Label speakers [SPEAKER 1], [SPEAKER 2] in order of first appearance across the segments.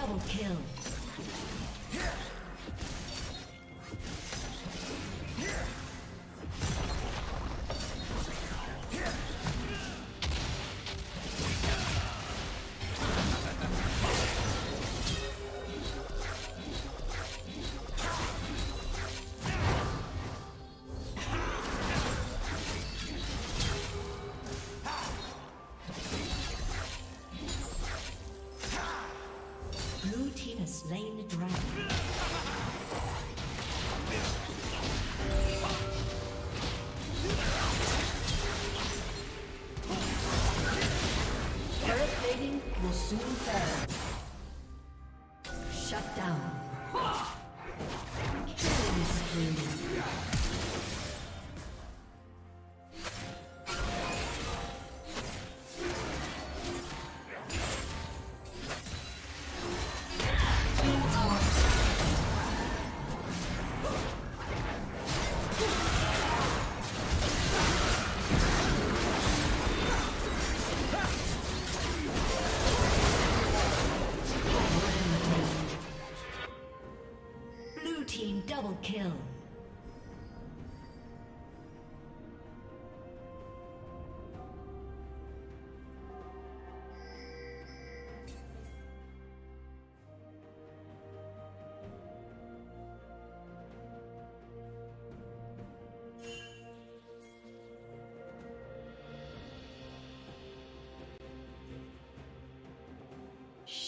[SPEAKER 1] Double kill. Double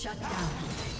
[SPEAKER 1] Shut down.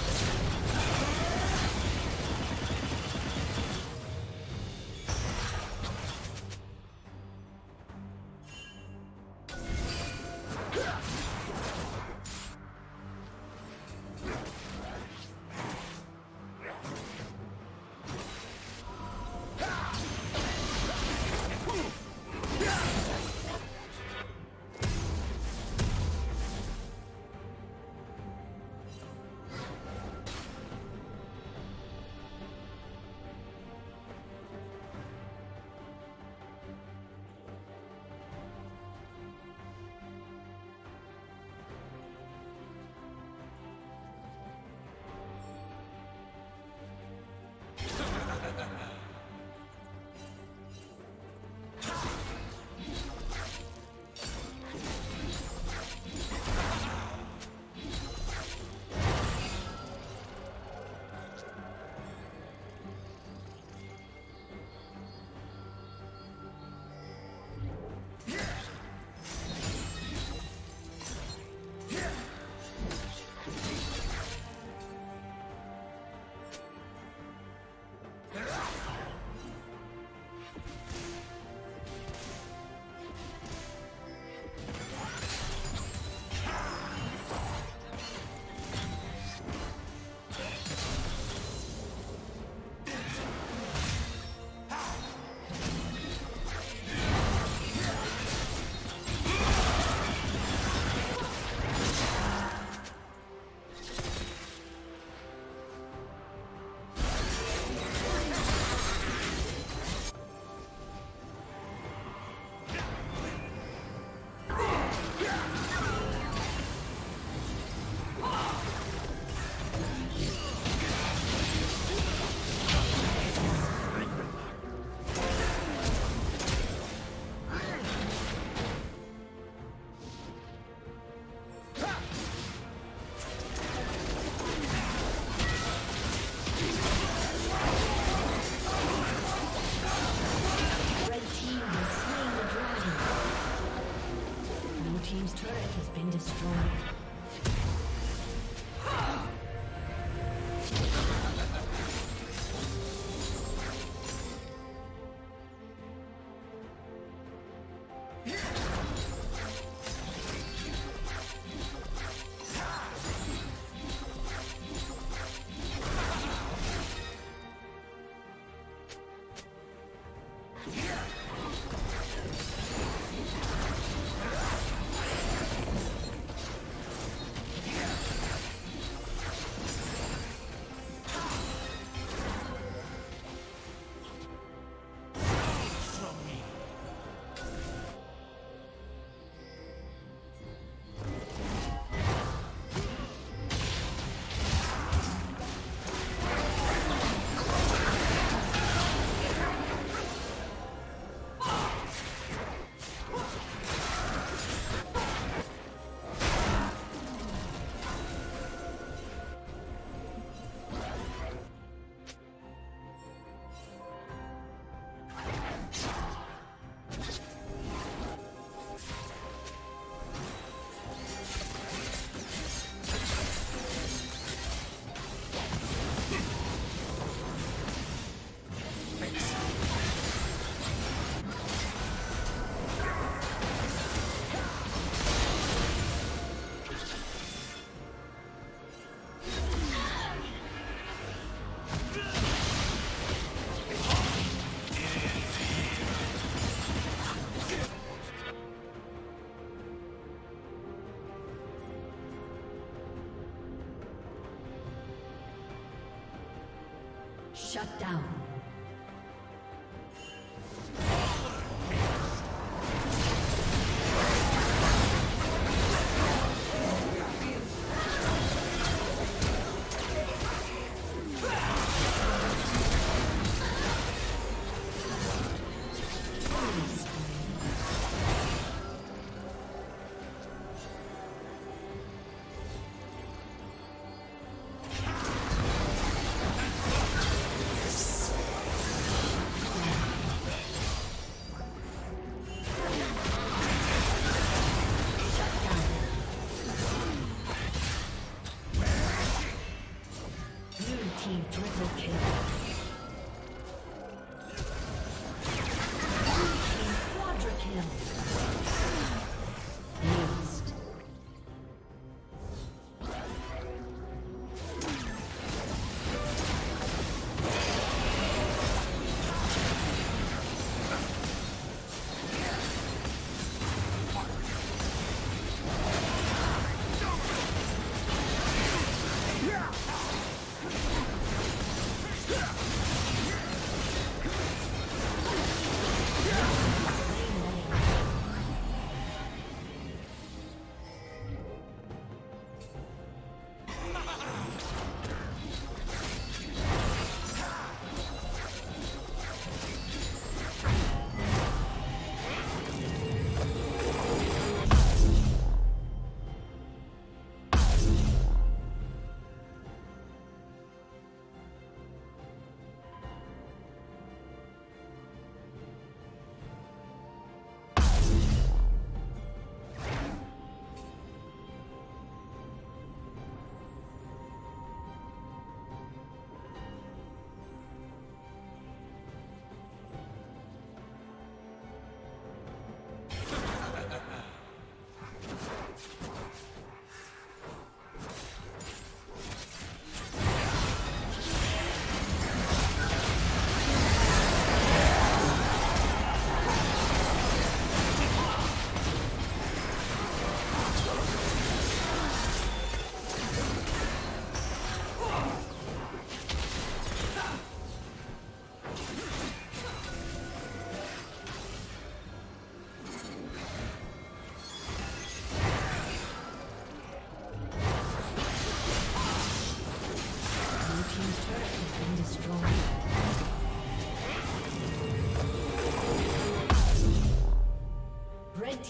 [SPEAKER 1] Shut down.